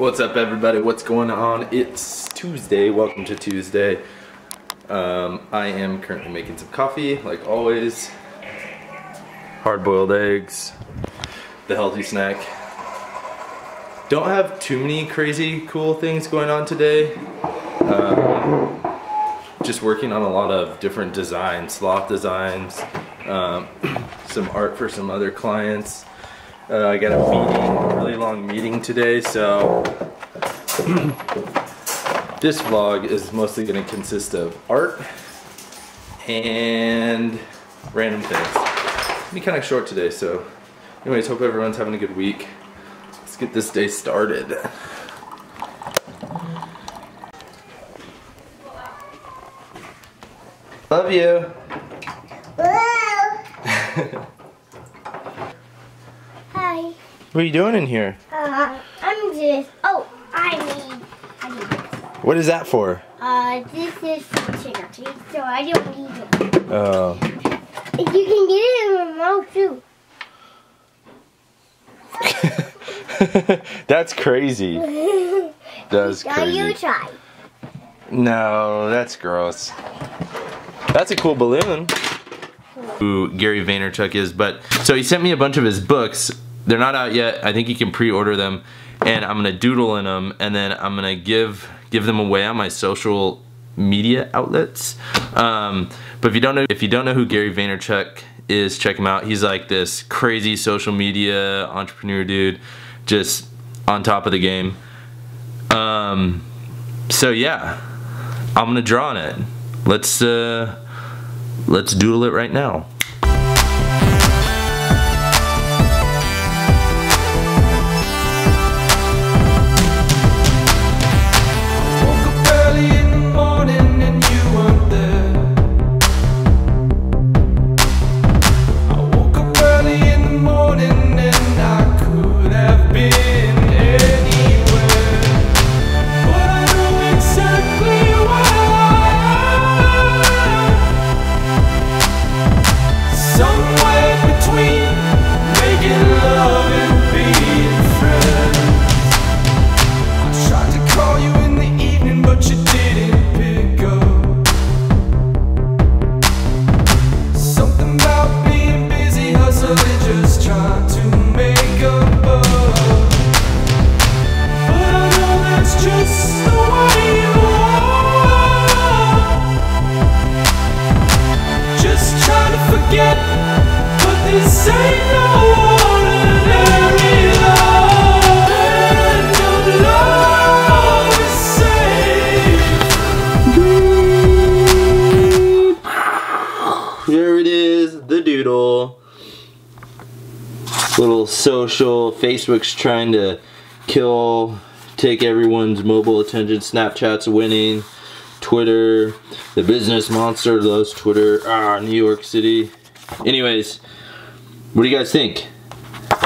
What's up everybody? What's going on? It's Tuesday. Welcome to Tuesday. Um, I am currently making some coffee, like always. Hard-boiled eggs. The healthy snack. Don't have too many crazy cool things going on today. Um, just working on a lot of different designs, sloth designs, um, some art for some other clients. Uh, I got a meeting, really long meeting today, so this vlog is mostly going to consist of art and random things. It'll be kind of short today, so anyways, hope everyone's having a good week. Let's get this day started. Love you. What are you doing in here? Uh, I'm just. Oh, I need. I need this. What is that for? Uh, this is chicken cheese, so I don't need it. Oh. You can get it in the mouth too. that's crazy. That's now you crazy. try. No, that's gross. That's a cool balloon. Who Gary Vaynerchuk is, but so he sent me a bunch of his books. They're not out yet. I think you can pre-order them, and I'm gonna doodle in them, and then I'm gonna give give them away on my social media outlets. Um, but if you don't know if you don't know who Gary Vaynerchuk is, check him out. He's like this crazy social media entrepreneur dude, just on top of the game. Um, so yeah, I'm gonna draw on it. Let's uh, let's doodle it right now. Somewhere between making love social, Facebook's trying to kill, take everyone's mobile attention. Snapchat's winning. Twitter, the business monster loves Twitter. Ah, New York City. Anyways, what do you guys think?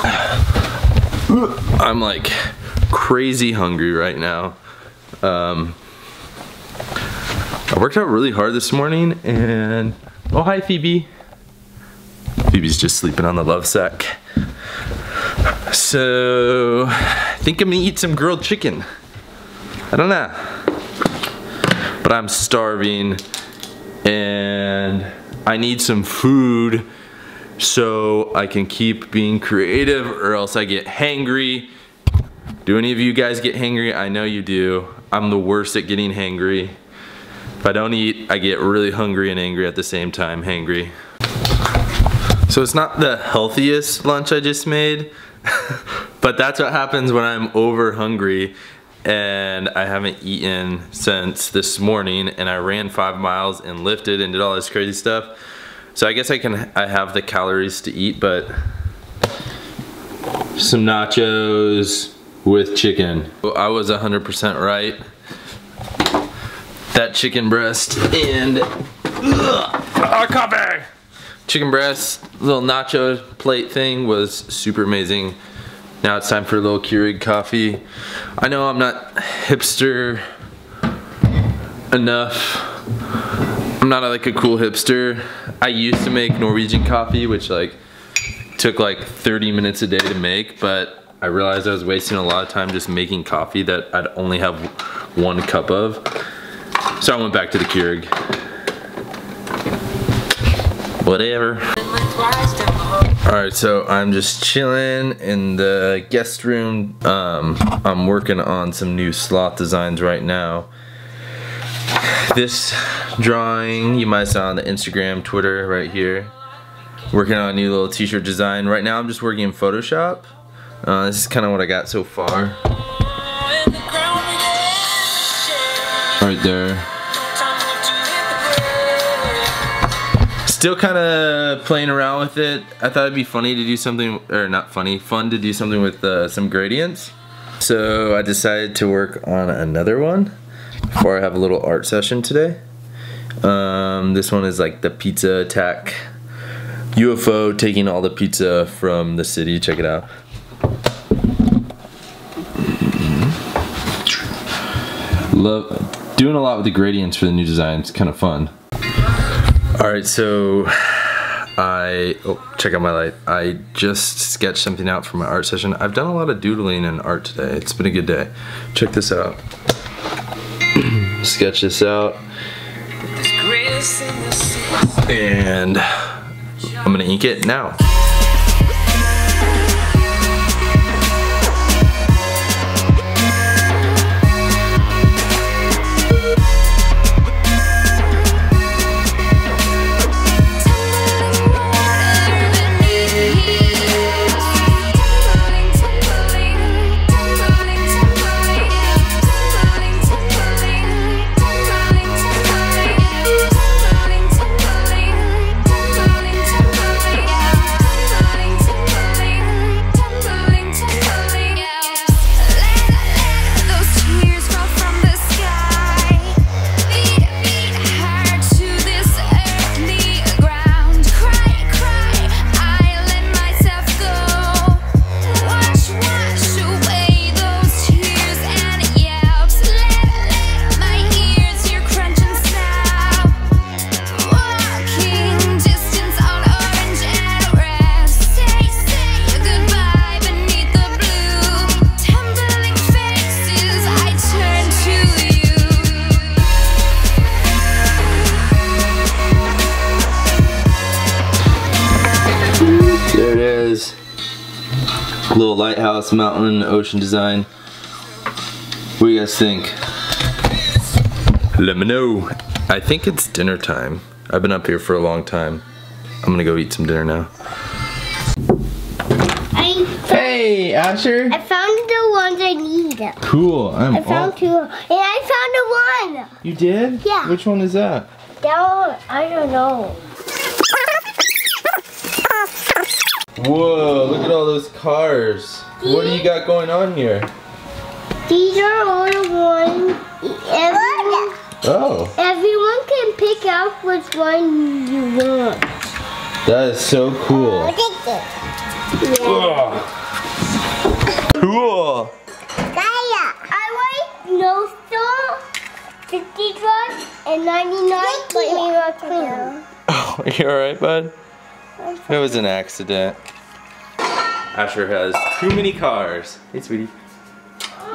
I'm like crazy hungry right now. Um, I worked out really hard this morning and oh hi Phoebe. Phoebe's just sleeping on the love sack. So I think I'm gonna eat some grilled chicken. I don't know. But I'm starving and I need some food so I can keep being creative or else I get hangry. Do any of you guys get hangry? I know you do. I'm the worst at getting hangry. If I don't eat, I get really hungry and angry at the same time, hangry. So it's not the healthiest lunch I just made, but that's what happens when I'm over hungry and I haven't eaten since this morning and I ran five miles and lifted and did all this crazy stuff. So I guess I can, I have the calories to eat, but some nachos with chicken. I was 100% right. That chicken breast and ugh, coffee. Chicken breast, little nacho plate thing was super amazing. Now it's time for a little Keurig coffee. I know I'm not hipster enough. I'm not like a cool hipster. I used to make Norwegian coffee, which like took like 30 minutes a day to make, but I realized I was wasting a lot of time just making coffee that I'd only have one cup of. So I went back to the Keurig. Whatever. Alright, so I'm just chilling in the guest room. Um, I'm working on some new sloth designs right now. This drawing you might saw on the Instagram, Twitter right here. Working on a new little t-shirt design. Right now I'm just working in Photoshop. Uh, this is kind of what I got so far. Right there. Still kind of playing around with it. I thought it'd be funny to do something, or not funny, fun to do something with uh, some gradients. So I decided to work on another one before I have a little art session today. Um, this one is like the pizza attack UFO taking all the pizza from the city. Check it out. Love doing a lot with the gradients for the new design. It's kind of fun. All right, so I oh check out my light. I just sketched something out for my art session. I've done a lot of doodling and art today. It's been a good day. Check this out. Sketch this out, and I'm gonna ink it now. Little lighthouse, mountain, ocean design. What do you guys think? Let me know. I think it's dinner time. I've been up here for a long time. I'm gonna go eat some dinner now. Hey, Asher. I found the ones I need. Cool. I'm I found two. And I found the one. You did? Yeah. Which one is that? That one, I don't know. Whoa, look at all those cars. What do you got going on here? These are all the ones. Everyone, Oh, everyone can pick out which one you want. that is so cool. Oh, yeah. Cool. I like no store, 50 drugs, and 99 but we clean. Oh, you alright, bud? It was an accident. Asher has too many cars. Hey, sweetie.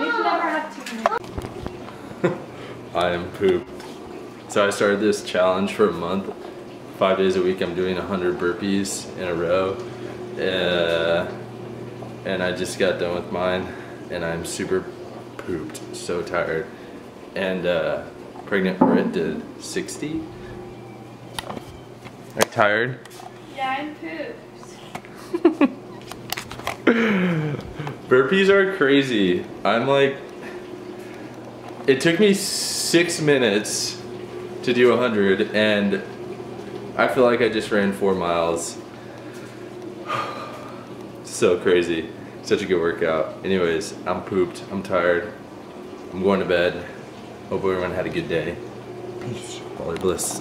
I am pooped. So I started this challenge for a month. Five days a week, I'm doing 100 burpees in a row. Uh, and I just got done with mine, and I'm super pooped. So tired. And uh, pregnant Britt did 60. Are you tired? Yeah, I'm. Burpees are crazy. I'm like, it took me six minutes to do 100, and I feel like I just ran four miles. so crazy. Such a good workout. Anyways, I'm pooped. I'm tired. I'm going to bed. Hope everyone had a good day. Peace. Baller bliss.